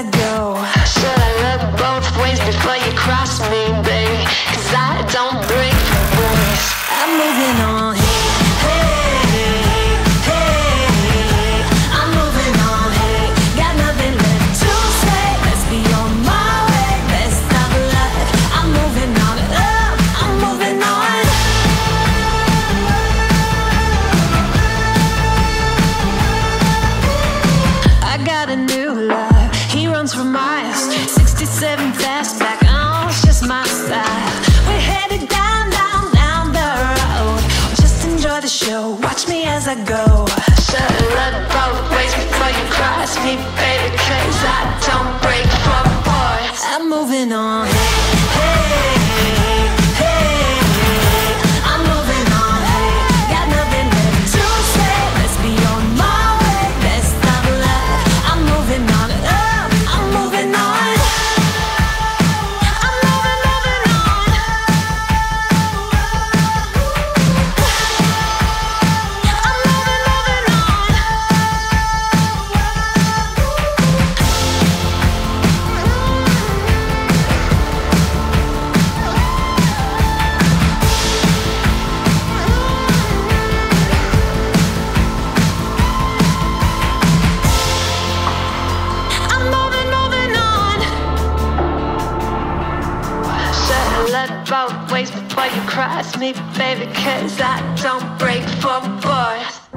I go. show. Watch me as I go. Settle up both ways before you cross me, baby, cause I don't break for boys. I'm moving on. both ways before you cross me, baby, cause I don't break for boys.